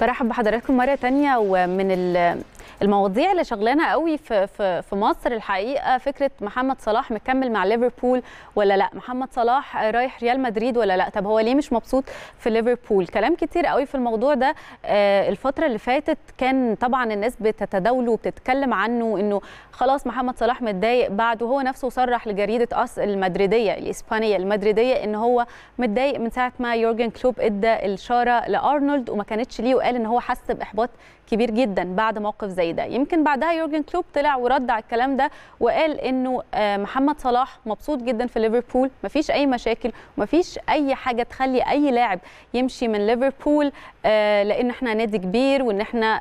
برحب بحضراتكم مرة تانية ومن المواضيع اللي شغلانة قوي في في في مصر الحقيقة فكرة محمد صلاح مكمل مع ليفربول ولا لأ؟ محمد صلاح رايح ريال مدريد ولا لأ؟ طب هو ليه مش مبسوط في ليفربول؟ كلام كتير قوي في الموضوع ده. الفترة اللي فاتت كان طبعا الناس بتتداوله وبتتكلم عنه إنه خلاص محمد صلاح متضايق بعد وهو نفسه صرح لجريدة أس المدريدية الإسبانية المدريدية إن هو متضايق من ساعة ما يورجن كلوب إدى الاشاره لأرنولد وما كانتش ليه وقال إن هو حس بإحباط كبير جدا بعد موقف زي ده. يمكن بعدها يورجن كلوب طلع ورد على الكلام ده وقال إنه محمد صلاح مبسوط جدا في ليفربول مفيش أي مشاكل ومفيش أي حاجة تخلي أي لاعب يمشي من ليفربول لأن إحنا نادي كبير وإن إحنا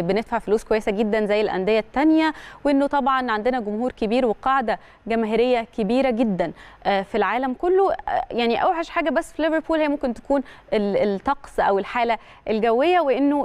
بندفع فلوس كويسة جدا زي الأندية الثانية وإنه طبعا عندنا جمهور كبير وقاعدة جماهيرية كبيرة جدا في العالم كله. يعني أوحش حاجة بس في ليفربول هي ممكن تكون الطقس أو الحالة الجوية وإنه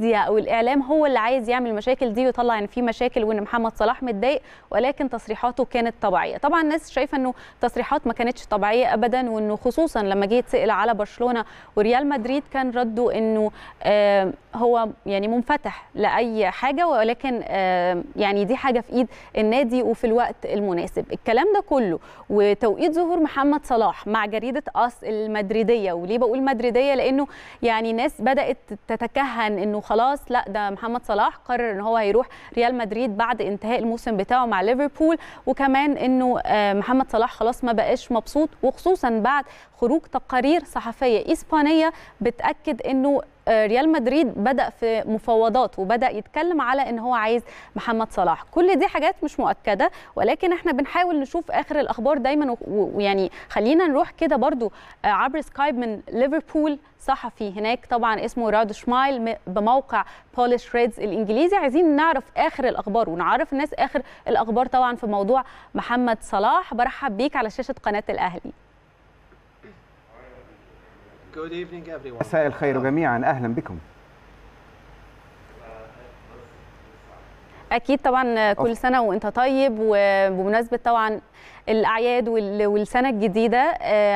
الميديا أو الإعلام هو اللي عايز يعمل المشاكل دي ويطلع إن في مشاكل وإن محمد صلاح متضايق ولكن تصريحاته كانت طبيعية. طبعا الناس شايفة إنه تصريحات ما كانتش طبيعية ابدا وإنه خصوصا لما جه يتسأل على برشلونة وريال مدريد كان رده إنه آه هو يعني منفتح لأي حاجة ولكن آه يعني دي حاجة في إيد النادي وفي الوقت المناسب. الكلام ده كله وتوقيت ظهور محمد صلاح مع جريدة آس المدريدية وليه بقول مدريدية؟ لأنه يعني ناس بدأت تتكهن إنه خلاص لا ده محمد صلاح قرر إن هو هيروح ريال مدريد بعد انتهاء الموسم بتاعه مع ليفربول وكمان إنه محمد صلاح خلاص ما بقاش مبسوط وخصوصا بعد خروج تقارير صحفية إسبانية بتأكد إنه ريال مدريد بدأ في مفاوضات وبدأ يتكلم على إن هو عايز محمد صلاح. كل دي حاجات مش مؤكدة ولكن إحنا بنحاول نشوف آخر الأخبار دايما ويعني خلينا نروح كده برضو عبر سكايب من ليفربول صحفي هناك طبعا اسمه راد شمايل بموقع بوليش ريدز الإنجليزي. عايزين نعرف آخر الأخبار ونعرف الناس آخر الأخبار طبعا في موضوع محمد صلاح. برحب بيك على شاشة قناة الأهلي. مساء الخير جميعا. أهلا بكم. أكيد طبعا كل سنة وأنت طيب وبمناسبة طبعا الأعياد والسنة الجديدة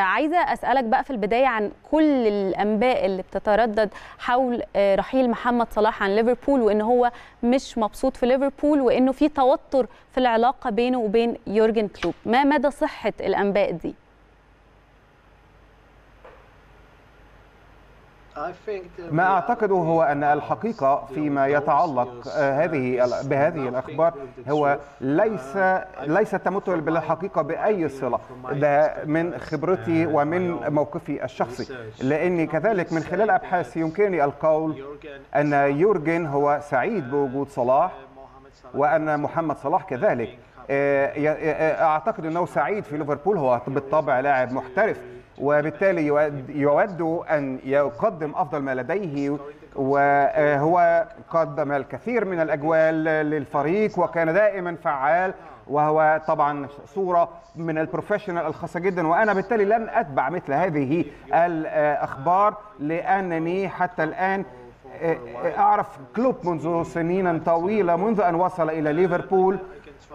عايزة أسألك بقى في البداية عن كل الأنباء اللي بتتردد حول رحيل محمد صلاح عن ليفربول وإن هو مش مبسوط في ليفربول وإنه في توتر في العلاقة بينه وبين يورجن كلوب. ما مدى صحة الأنباء دي؟ ما اعتقده هو أن الحقيقة فيما يتعلق هذه بهذه الأخبار هو ليس ليس تمت بالحقيقة بأي صلة ده من خبرتي ومن موقفي الشخصي. لأني كذلك من خلال ابحاثي يمكنني القول أن يورجن هو سعيد بوجود صلاح وأن محمد صلاح كذلك. أعتقد إنه سعيد في ليفربول هو بالطبع لاعب محترف. وبالتالي يود أن يقدم أفضل ما لديه وهو قدم الكثير من الأجوال للفريق وكان دائما فعال وهو طبعا صورة من ال professional الخاصة جدا. وأنا بالتالي لن أتبع مثل هذه الأخبار لأنني حتى الآن أعرف كلوب منذ سنين طويلة منذ أن وصل إلى ليفربول.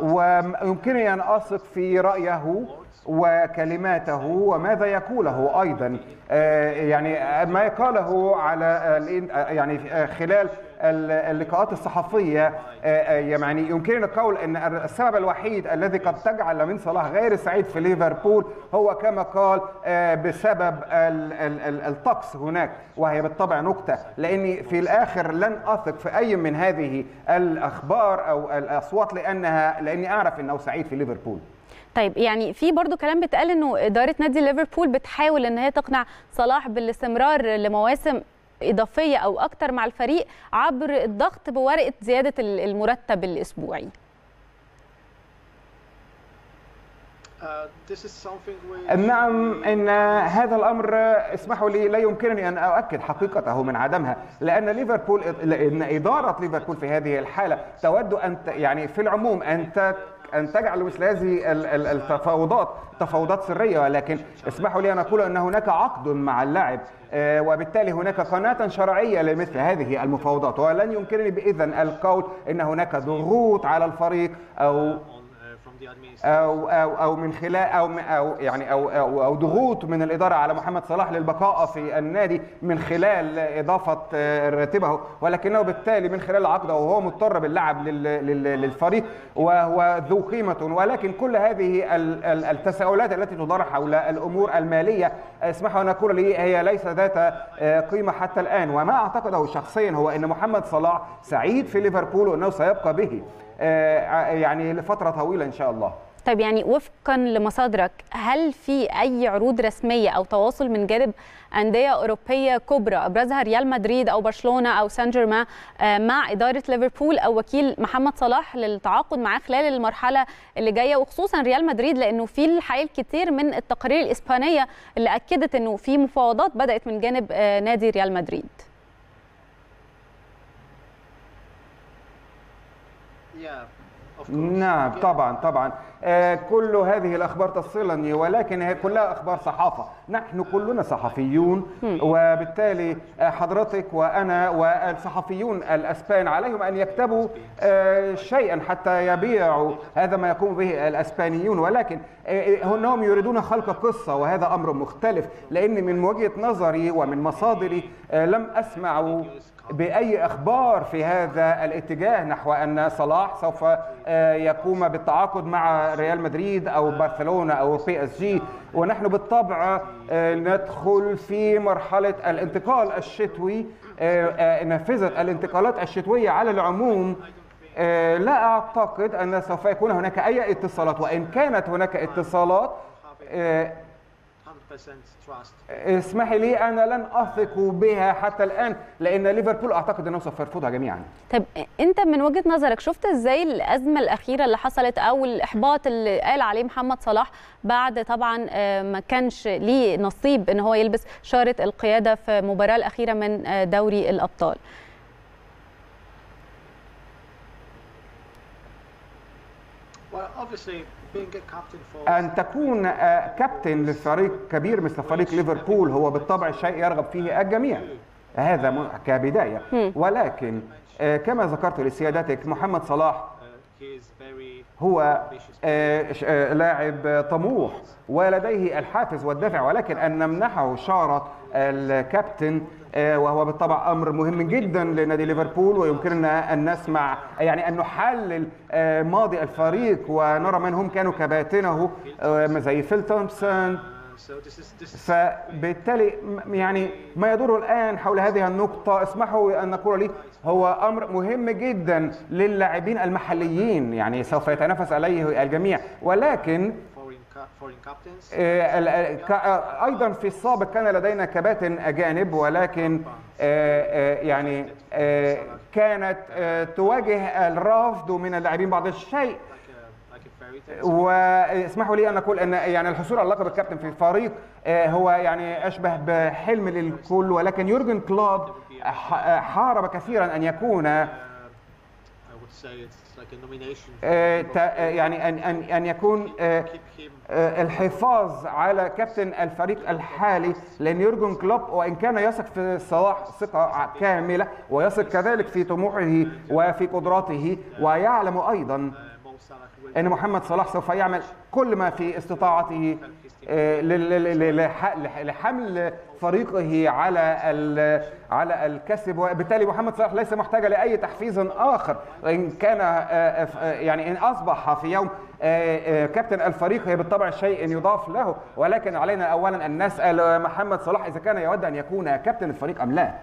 ويمكنني أن أثق في رأيه وكلماته وماذا يقوله أيضا. يعني ما قاله على يعني خلال اللقاءات الصحفية يعني يمكننا القول إن السبب الوحيد الذي قد تجعل من صلاح غير سعيد في ليفربول هو كما قال بسبب الطقس هناك وهي بالطبع نكته لأني في الآخر لن أثق في أي من هذه الأخبار أو الأصوات لأنها لأني أعرف إنه سعيد في ليفربول. طيب يعني في برضو كلام بيتقال إنه إدارة نادي ليفربول بتحاول إن هي تقنع صلاح بالاستمرار لمواسم إضافية أو أكتر مع الفريق عبر الضغط بورقة زيادة المرتب الأسبوعي. نعم إن هذا الأمر اسمحوا لي لا يمكنني أن أؤكد حقيقته من عدمها لأن ليفربول لأن إدارة ليفربول في هذه الحالة تود أن يعني في العموم أن أن تجعل مثل هذه التفاوضات تفاوضات سرية ولكن اسمحوا لي أن أقول أن هناك عقد مع اللاعب وبالتالي هناك قناة شرعية لمثل هذه المفاوضات. ولن يمكنني بإذن القول إن هناك ضغوط على الفريق أو أو أو أو من خلال أو أو يعني أو أو, أو ضغوط من الإدارة على محمد صلاح للبقاء في النادي من خلال إضافة راتبه ولكنه بالتالي من خلال عقده وهو مضطر باللعب للفريق وهو ذو قيمة. ولكن كل هذه التساؤلات التي تدار حول الأمور المالية اسمحوا أن أقول لي هي ليس ذات قيمة حتى الآن. وما أعتقده شخصيا هو إن محمد صلاح سعيد في ليفربول وإنه سيبقى به. يعني لفترة طويلة إن شاء الله. طيب يعني وفقا لمصادرك هل في أي عروض رسمية أو تواصل من جانب أندية أوروبية كبرى أبرزها ريال مدريد أو برشلونة أو سان جيرمان مع إدارة ليفربول أو وكيل محمد صلاح للتعاقد معاه خلال المرحلة اللي جاية؟ وخصوصا ريال مدريد لأنه في الحقيقة الكثير من التقارير الإسبانية اللي أكدت إنه في مفاوضات بدأت من جانب نادي ريال مدريد. نعم طبعا طبعا. آه كل هذه الأخبار تصلني ولكن هي كلها أخبار صحافة. نحن كلنا صحفيون وبالتالي حضرتك وأنا والصحفيون الأسبان عليهم أن يكتبوا آه شيئا حتى يبيعوا هذا ما يقوم به الأسبانيون. ولكن آه إنهم يريدون خلق قصة وهذا أمر مختلف. لأن من وجهة نظري ومن مصادري لم أسمع بأي أخبار في هذا الاتجاه نحو أن صلاح سوف يقوم بالتعاقد مع ريال مدريد أو برشلونة أو بي إس جي. ونحن بالطبع ندخل في مرحلة الانتقال الشتوي نافذه الانتقالات الشتوية على العموم. لا أعتقد أن سوف يكون هناك أي اتصالات. وإن كانت هناك اتصالات اسمحي لي أنا لن أثق بها حتى الآن لأن ليفربول أعتقد أنه سوف يرفضها جميعا. طب أنت من وجهة نظرك شفت إزاي الأزمة الأخيرة اللي حصلت أو الإحباط اللي قال عليه محمد صلاح بعد طبعا ما كانش ليه نصيب إن هو يلبس شارة القيادة في المباراه الأخيرة من دوري الأبطال؟ أن تكون كابتن لفريق كبير مثل فريق ليفربول هو بالطبع شيء يرغب فيه الجميع. هذا كبداية. ولكن كما ذكرت لسيادتك محمد صلاح هو لاعب طموح ولديه الحافز والدافع ولكن أن نمنحه شارة الكابتن وهو بالطبع أمر مهم جدا لنادي ليفربول ويمكننا أن نسمع يعني أن نحلل ماضي الفريق ونرى من هم كانوا كباتنه زي فيل تومسون. فبالتالي يعني ما يدور الآن حول هذه النقطة اسمحوا أن نقول لي هو أمر مهم جدا للاعبين المحليين يعني سوف يتنافس عليه الجميع ولكن أيضا في السابق كان لدينا كباتن أجانب ولكن يعني كانت تواجه الرفض من اللاعبين بعض الشيء. واسمحوا لي أن أقول أن يعني الحصول على لقب الكابتن في الفريق هو يعني أشبه بحلم للكل ولكن يورجن كلوب حارب كثيرا أن يكون يعني ان ان ان يكون الحفاظ على كابتن الفريق الحالي لأن يورجن كلوب وان كان يثق في صلاح ثقه كامله ويثق كذلك في طموحه وفي قدراته ويعلم أيضا إن محمد صلاح سوف يعمل كل ما في استطاعته لحمل فريقه على على الكسب. وبالتالي محمد صلاح ليس محتاجا لأي تحفيز آخر. ان كان يعني إن أصبح في يوم كابتن الفريق هي بالطبع شيء يضاف له. ولكن علينا اولا أن نسأل محمد صلاح إذا كان يود أن يكون كابتن الفريق أم لا.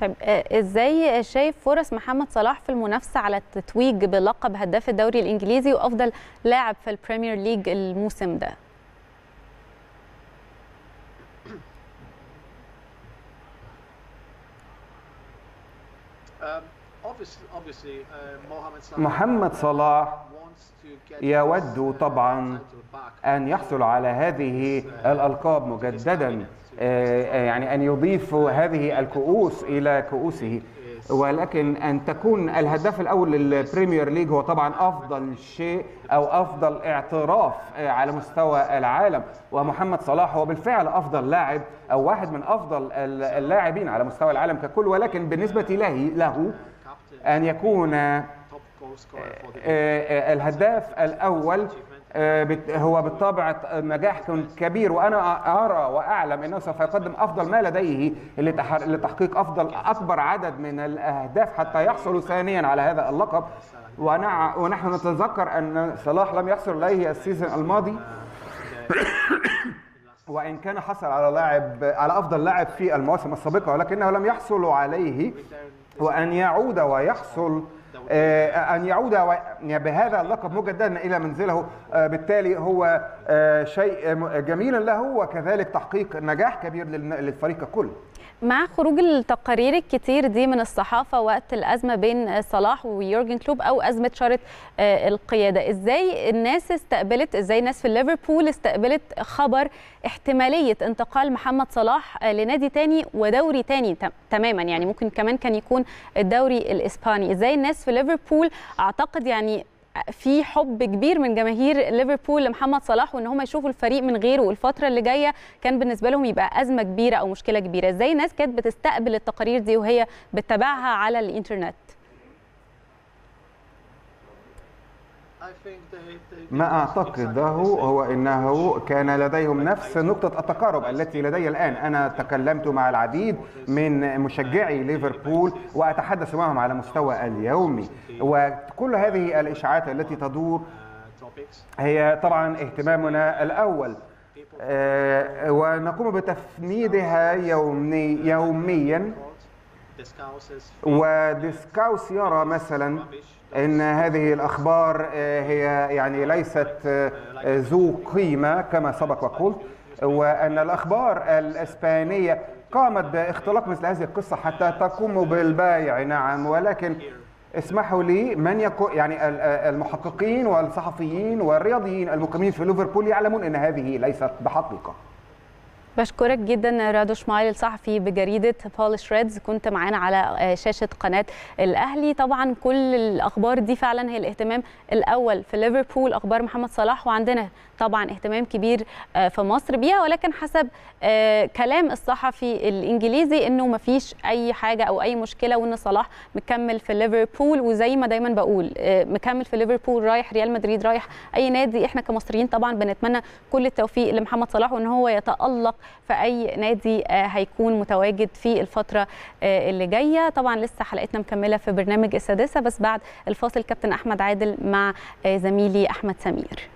طيب إزاي شايف فرص محمد صلاح في المنافسة على التتويج بلقب هداف الدوري الإنجليزي وأفضل لاعب في ال Premier League الموسم ده؟ محمد صلاح يود طبعا أن يحصل على هذه الألقاب مجددا. يعني أن يضيف هذه الكؤوس إلى كؤوسه. ولكن أن تكون الهداف الأول لل Premier League هو طبعا أفضل شيء أو أفضل اعتراف على مستوى العالم. ومحمد صلاح هو بالفعل أفضل لاعب أو واحد من أفضل اللاعبين على مستوى العالم ككل. ولكن بالنسبة له أن يكون الهداف الأول آه، هو بالطبع نجاح كبير وأنا أرى وأعلم إنه سوف يقدم أفضل ما لديه لتح- لتحقيق أفضل أكبر عدد من الأهداف حتى يحصلوا ثانيا على هذا اللقب. ونحن نتذكر أن صلاح لم يحصل عليه السيزون الماضي. وإن كان حصل على لاعب على أفضل لاعب في المواسم السابقة ولكنه لم يحصل عليه وأن يعود ويحصل آه، أن يعود و- بهذا اللقب مجددا إلى منزله. آه، بالتالي هو آه، شيء جميل له وكذلك تحقيق نجاح كبير للفريق ككل مع خروج التقارير الكتير دي من الصحافة وقت الأزمة بين صلاح ويورجن كلوب أو أزمة شارة آه، القيادة. إزاي الناس استقبلت إزاي الناس في ليفربول استقبلت خبر احتمالية انتقال محمد صلاح آه، لنادي تاني ودوري تاني تم- تماما؟ يعني ممكن كمان كان يكون الدوري الإسباني. إزاي الناس في ليفربول أعتقد يعني في حب كبير من جماهير ليفربول لمحمد صلاح وإن هم يشوفوا الفريق من غيره. والفترة اللي جاية كان بالنسبة لهم يبقى أزمة كبيرة أو مشكلة كبيرة. إزاي الناس كانت بتستقبل التقارير دي وهي بتتابعها على الإنترنت؟ ما أعتقده هو إنه كان لديهم نفس نقطة التقارب التي لدي الآن. أنا تكلمت مع العديد من مشجعي ليفربول وأتحدث معهم على مستوى اليومي. وكل هذه الإشاعات التي تدور هي طبعا اهتمامنا الأول. آه، ونقوم بتفنيدها يومي يوميا. وديسكاوس يرى مثلا إن هذه الأخبار آه، هي يعني ليست آه، ذو قيمة كما سبق وقلت وأن الأخبار الإسبانية قامت باختلاق مثل هذه القصة حتى تقوم بالبايع. نعم ولكن اسمحوا لي من يكون يعني ال- المحققين والصحفيين والرياضيين المقيمين في ليفربول يعلمون إن هذه ليست بحقيقة. بشكرك جدا رادو شمايل الصحفي بجريدة بولش ريدز كنت معانا على شاشة قناة الأهلي. طبعا كل الأخبار دي فعلا هي الاهتمام الأول في ليفربول. أخبار محمد صلاح وعندنا طبعا اهتمام كبير آه، في مصر بيها. ولكن حسب آه، كلام الصحفي الإنجليزي إنه ما فيش أي حاجة أو أي مشكلة وإن صلاح مكمل في ليفربول. وزي ما دايما بقول آه، مكمل في ليفربول رايح ريال مدريد رايح أي نادي. إحنا كمصريين طبعا بنتمنى كل التوفيق لمحمد صلاح وإن هو يتألق في اي نادي آه، هيكون متواجد في الفترة آه، اللي جاية. طبعا لسه حلقتنا مكملة في برنامج السادسة بس بعد الفاصل كابتن أحمد عادل مع آه، زميلي أحمد سمير.